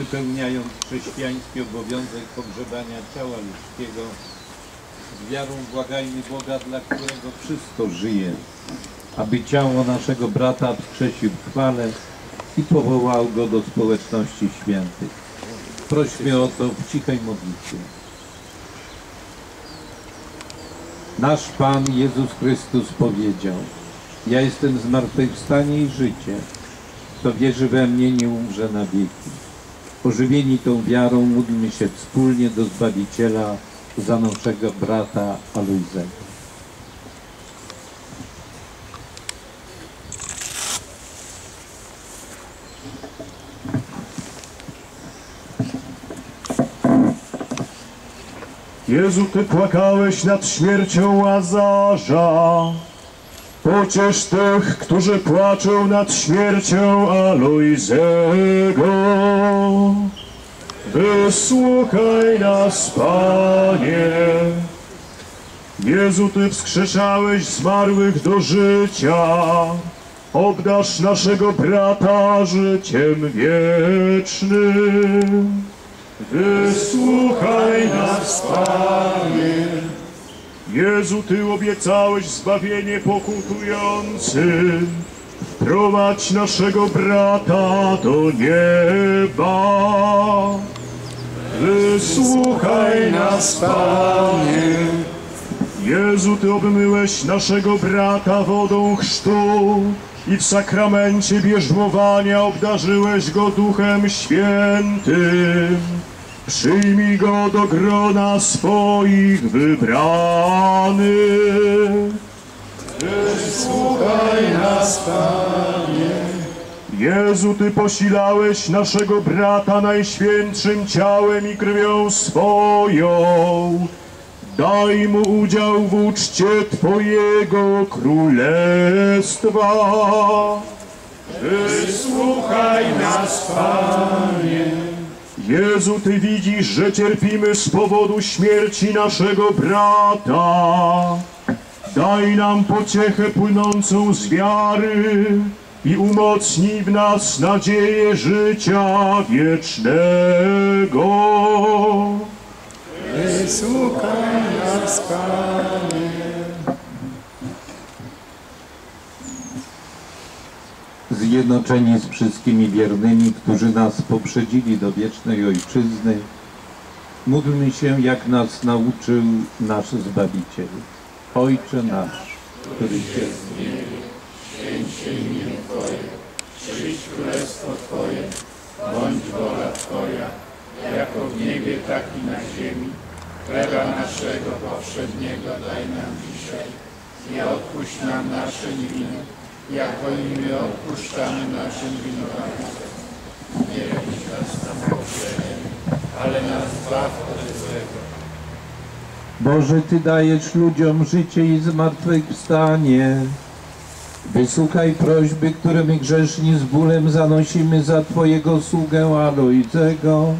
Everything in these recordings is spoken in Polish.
wypełniając chrześcijański obowiązek pogrzebania ciała ludzkiego, z wiarą błagajmy Boga, dla którego wszystko żyje, aby ciało naszego brata wskrzesił w chwale i powołał go do społeczności świętych. Prośmy o to w cichej modlitwie. Nasz Pan Jezus Chrystus powiedział, ja jestem zmartwychwstanie i życie. Kto wierzy we mnie, nie umrze na wieki. Ożywieni tą wiarą módlmy się wspólnie do Zbawiciela za naszego brata Alojzego. Jezu, Ty płakałeś nad śmiercią Łazarza. Pociesz tych, którzy płaczą nad śmiercią Alojzego. Wysłuchaj nas, Panie. Jezu, Ty wskrzeszałeś zmarłych do życia. Obdasz naszego brata życiem wiecznym. Wysłuchaj nas, Panie. Jezu, Ty obiecałeś zbawienie pokutującym. Prowadź naszego brata do nieba. Wysłuchaj nas, Panie. Jezu, Ty obmyłeś naszego brata wodą chrztu i w sakramencie bierzmowania obdarzyłeś go Duchem Świętym. Przyjmij go do grona swoich wybranych. Wysłuchaj nas, Panie. Jezu, Ty posilałeś naszego brata najświętszym ciałem i krwią swoją. Daj mu udział w uczcie Twojego królestwa. Wysłuchaj nas, Panie. Jezu, Ty widzisz, że cierpimy z powodu śmierci naszego brata. Daj nam pociechę płynącą z wiary i umocnij w nas nadzieję życia wiecznego. Wysłuchaj nas, Panie. Zjednoczeni z wszystkimi wiernymi, którzy nas poprzedzili do wiecznej Ojczyzny, módlmy się, jak nas nauczył nasz Zbawiciel. Ojcze nasz, który jest w niebie, Przyjdź królestwo Twoje, bądź wola Twoja, jako w niebie, tak i na ziemi. Chleba naszego powszedniego daj nam dzisiaj i odpuść nam nasze winy, jako i my odpuszczamy naszym winowajcom. Nie weź nas na ale nas zbaw od złego. Boże, Ty dajesz ludziom życie i zmartwychwstanie. Wysłuchaj prośby, które my grzeszni z bólem zanosimy za Twojego sługę Alojzego.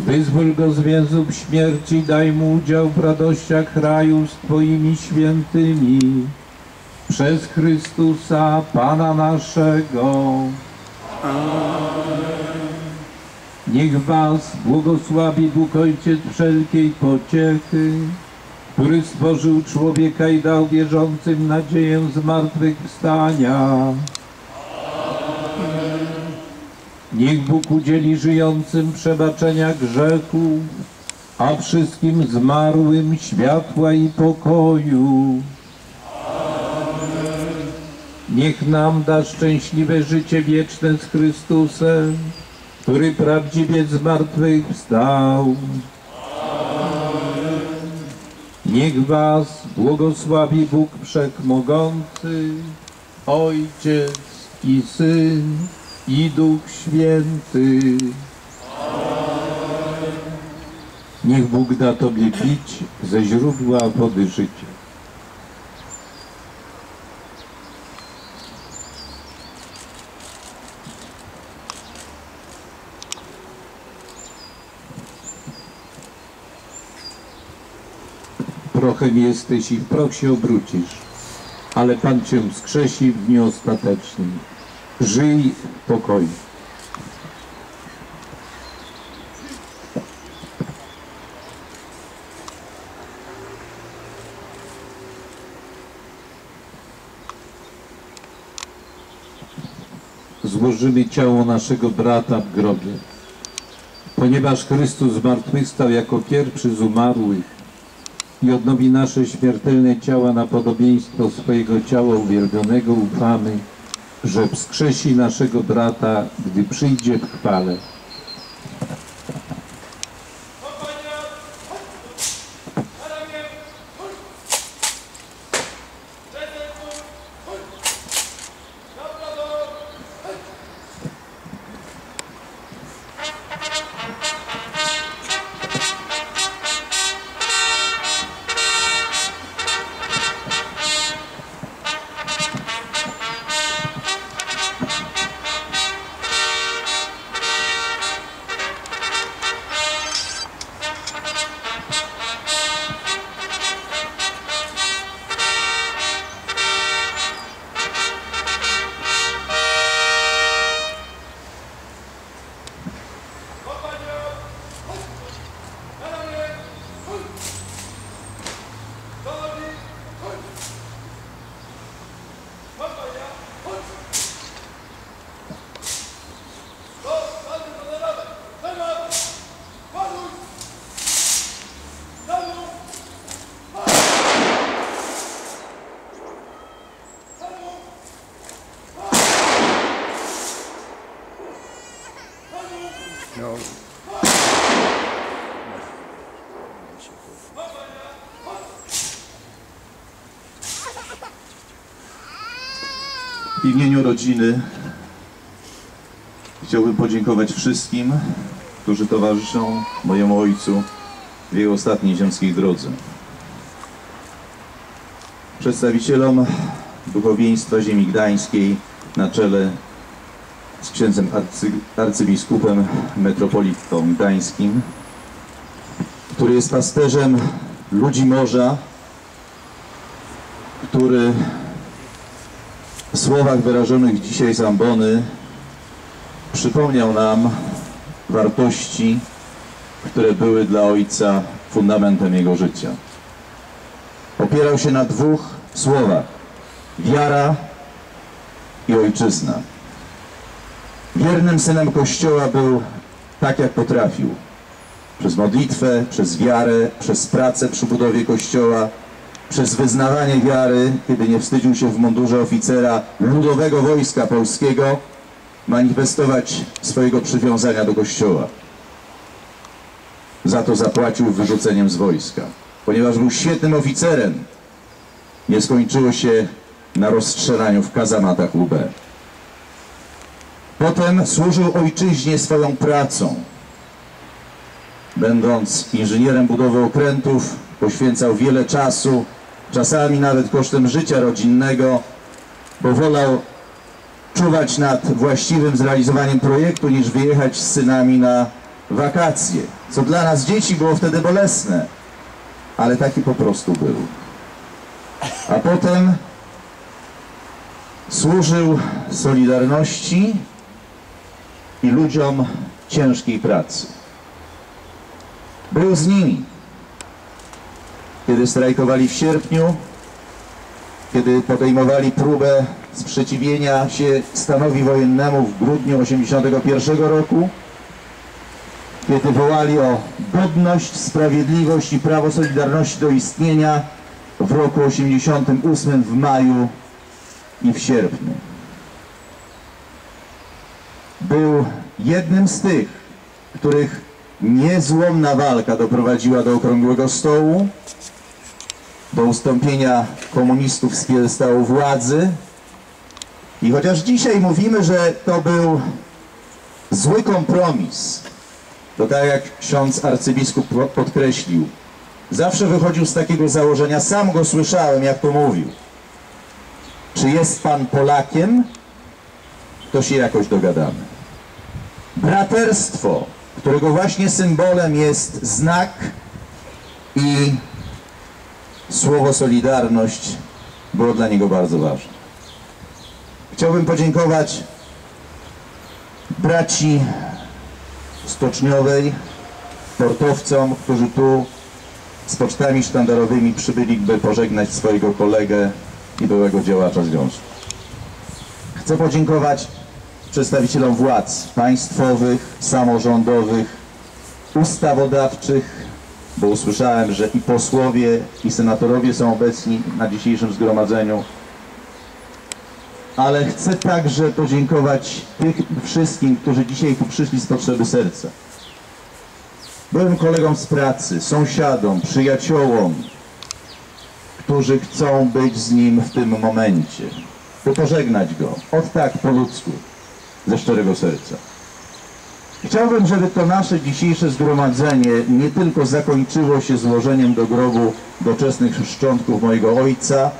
Wyzwól go z więzów śmierci, daj mu udział w radościach raju z Twoimi świętymi. Przez Chrystusa, Pana naszego. Niech Was błogosławi Bóg Ojciec wszelkiej pociechy, który stworzył człowieka i dał wierzącym nadzieję zmartwychwstania. Niech Bóg udzieli żyjącym przebaczenia grzechów, a wszystkim zmarłym światła i pokoju. Niech nam da szczęśliwe życie wieczne z Chrystusem, który prawdziwie zmartwychwstał. Niech was błogosławi Bóg Wszechmogący, Ojciec i Syn i Duch Święty. Niech Bóg da Tobie pić ze źródła wody życia. grochem jesteś i w proch się obrócisz, ale Pan Cię skrzesi w dniu ostatecznym. Żyj w pokoju. Złożymy ciało naszego brata w grobie, ponieważ Chrystus zmartwychwstał jako pierwszy z umarłych, i odnowi nasze śmiertelne ciała na podobieństwo swojego ciała uwielbionego, ufamy, że wskrzesi naszego brata, gdy przyjdzie w chwale. No, W imieniu rodziny chciałbym podziękować wszystkim, którzy towarzyszą mojemu ojcu w jego ostatniej ziemskiej drodze. Przedstawicielom duchowieństwa ziemi gdańskiej na czele księdzem arcy, arcybiskupem metropolitą gdańskim, który jest pasterzem ludzi morza, który w słowach wyrażonych dzisiaj z ambony przypomniał nam wartości, które były dla ojca fundamentem jego życia. Opierał się na dwóch słowach: wiara i ojczyzna. Wiernym synem Kościoła był tak, jak potrafił. Przez modlitwę, przez wiarę, przez pracę przy budowie Kościoła, przez wyznawanie wiary, kiedy nie wstydził się w mundurze oficera Ludowego Wojska Polskiego, manifestować swojego przywiązania do Kościoła. Za to zapłacił wyrzuceniem z wojska. Ponieważ był świetnym oficerem, nie skończyło się na rozstrzelaniu w kazamatach UB. Potem służył ojczyźnie swoją pracą. Będąc inżynierem budowy okrętów, poświęcał wiele czasu, czasami nawet kosztem życia rodzinnego, bo wolał czuwać nad właściwym zrealizowaniem projektu, niż wyjechać z synami na wakacje. Co dla nas dzieci było wtedy bolesne, ale taki po prostu był. A potem służył Solidarności i ludziom ciężkiej pracy. Był z nimi, kiedy strajkowali w sierpniu, kiedy podejmowali próbę sprzeciwienia się stanowi wojennemu w grudniu 1981 roku, kiedy wołali o godność, sprawiedliwość i prawo Solidarności do istnienia w roku 88 w maju i w sierpniu. Był jednym z tych, których niezłomna walka doprowadziła do okrągłego stołu, do ustąpienia komunistów z piedestału władzy. I chociaż dzisiaj mówimy, że to był zły kompromis, to tak jak ksiądz arcybiskup po- podkreślił, zawsze wychodził z takiego założenia, sam go słyszałem, jak to mówił. Czy jest pan Polakiem, to się jakoś dogadamy. Braterstwo, którego właśnie symbolem jest znak i słowo Solidarność było dla niego bardzo ważne. Chciałbym podziękować braci Stoczniowej, portowcom, którzy tu z pocztami sztandarowymi przybyli, by pożegnać swojego kolegę i byłego działacza związku. Chcę podziękować przedstawicielom władz państwowych, samorządowych, ustawodawczych, bo usłyszałem, że i posłowie, i senatorowie są obecni na dzisiejszym zgromadzeniu. Ale chcę także podziękować tych wszystkim, którzy dzisiaj tu przyszli z potrzeby serca. Byłem kolegom z pracy, sąsiadom, przyjaciołom, którzy chcą być z nim w tym momencie, by pożegnać go, od tak po ludzku, ze szczerego serca. Chciałbym, żeby to nasze dzisiejsze zgromadzenie nie tylko zakończyło się złożeniem do grobu doczesnych szczątków mojego ojca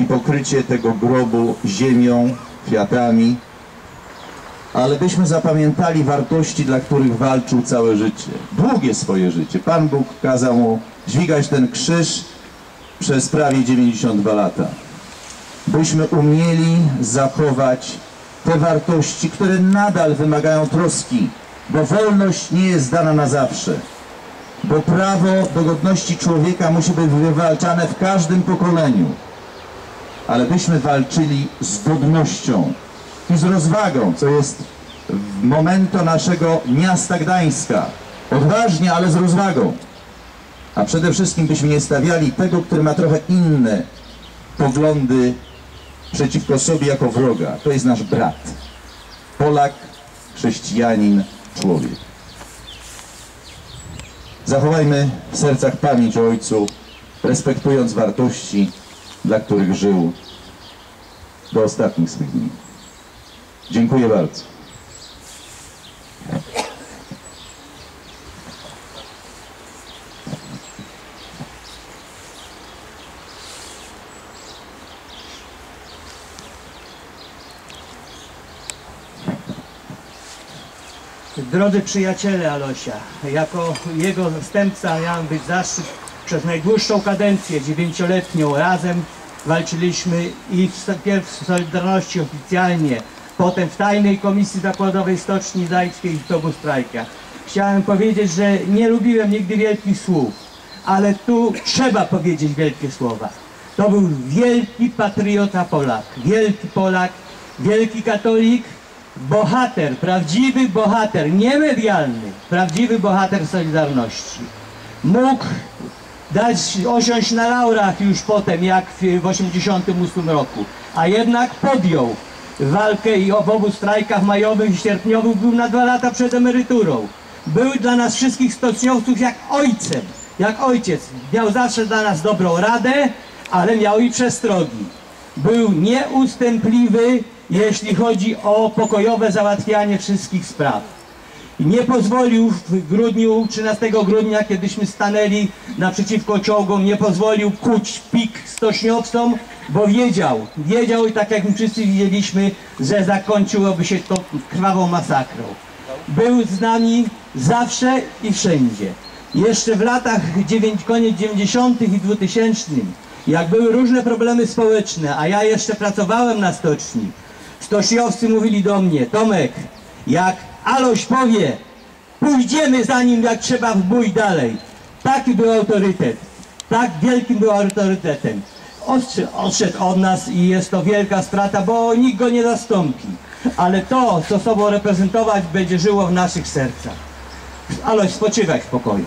i pokrycie tego grobu ziemią, kwiatami, ale byśmy zapamiętali wartości, dla których walczył całe życie, długie swoje życie. Pan Bóg kazał mu dźwigać ten krzyż przez prawie 92 lata. Byśmy umieli zachować te wartości, które nadal wymagają troski, bo wolność nie jest dana na zawsze. Bo prawo do godności człowieka musi być wywalczane w każdym pokoleniu. Ale byśmy walczyli z godnością i z rozwagą, co jest w momento naszego miasta Gdańska. Odważnie, ale z rozwagą. A przede wszystkim byśmy nie stawiali tego, który ma trochę inne poglądy przeciwko sobie jako wroga. To jest nasz brat. Polak, chrześcijanin, człowiek. Zachowajmy w sercach pamięć o Ojcu, respektując wartości, dla których żył do ostatnich swych dni. Dziękuję bardzo. Drodzy przyjaciele Alosia, jako jego zastępca miałem być zaszczyt przez najdłuższą kadencję, dziewięcioletnią, razem walczyliśmy i w, Solidarności oficjalnie, potem w tajnej komisji zakładowej Stoczni Zajskiej i w Togu Strajkach. Chciałem powiedzieć, że nie lubiłem nigdy wielkich słów, ale tu trzeba powiedzieć wielkie słowa. To był wielki patriota Polak, wielki Polak, wielki katolik, bohater, prawdziwy bohater, nie medialny, prawdziwy bohater Solidarności. Mógł dać, osiąść na laurach już potem, jak w, w 88 roku, a jednak podjął walkę i w obu strajkach majowych i sierpniowych był na dwa lata przed emeryturą. Był dla nas wszystkich stoczniowców jak ojcem, jak ojciec. Miał zawsze dla nas dobrą radę, ale miał i przestrogi. Był nieustępliwy, jeśli chodzi o pokojowe załatwianie wszystkich spraw. Nie pozwolił w grudniu, 13 grudnia, kiedyśmy stanęli naprzeciwko czołgom, nie pozwolił kuć pik stoczniowcom, bo wiedział, wiedział i tak jak my wszyscy widzieliśmy, że zakończyłoby się to krwawą masakrą. Był z nami zawsze i wszędzie. Jeszcze w latach dziewięć, koniec 90. i 2000, jak były różne problemy społeczne, a ja jeszcze pracowałem na stoczni, stoczniowcy mówili do mnie, Tomek, jak Aloś powie, pójdziemy za nim jak trzeba w bój dalej. Taki był autorytet. Tak wielkim był autorytetem. Odszedł od nas i jest to wielka strata, bo nikt go nie zastąpi. Ale to, co sobą reprezentować, będzie żyło w naszych sercach. Aloś, spoczywaj w pokoju.